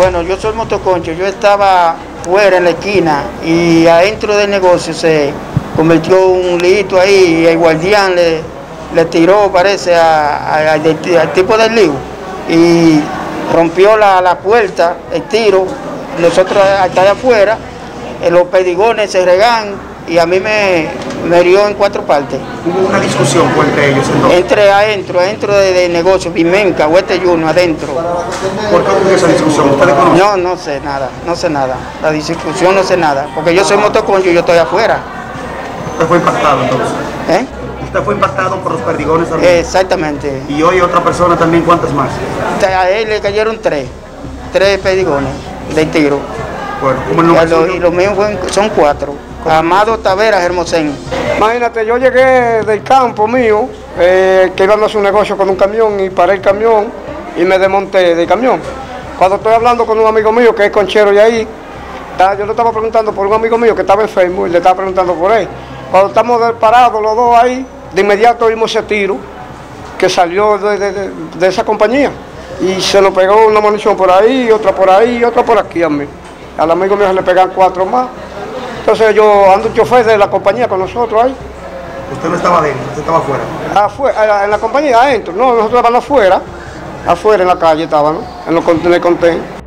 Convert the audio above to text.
Bueno, yo soy motoconcho, yo estaba fuera en la esquina y adentro del negocio se convirtió un lito ahí y el guardián le, le tiró, parece, al tipo del lío y rompió la, la puerta, el tiro, nosotros hasta allá afuera, eh, los pedigones se regan y a mí me, me hirió en cuatro partes. Hubo una discusión entre ellos entonces. Entre adentro, adentro de, de negocio, Pimenca, Hueste Junior, adentro. ¿Por qué ocurrió esa discusión? ¿Ustedes conocen? No, no sé nada, no sé nada. La discusión no sé nada, porque yo soy motoconcho y yo estoy afuera. Usted fue impactado entonces. ¿eh? Usted fue impactado por los perdigones también. Exactamente. Y hoy otra persona también, ¿cuántas más? A él le cayeron tres, tres pedigones de tiro. Bueno, ¿cómo el Y, lo- y los míos son cuatro. Amado Taveras Hermosén. Imagínate, yo llegué del campo mío, eh, que iba a hacer un negocio con un camión y paré el camión y me desmonté del camión. Cuando estoy hablando con un amigo mío que es conchero de ahí, yo le estaba preguntando por un amigo mío que estaba enfermo y le estaba preguntando por él. Cuando estamos parados los dos ahí, de inmediato vimos ese tiro que salió de, esa compañía y se lo pegó una munición por ahí, otra por ahí y otra por aquí a mí. Al amigo mío se le pegan cuatro más. Entonces yo ando un chofer de la compañía con nosotros ahí. Usted no estaba dentro, usted estaba afuera. Afuera, en la compañía adentro, no, nosotros estábamos afuera, afuera en la calle estábamos, en, los, en el contén.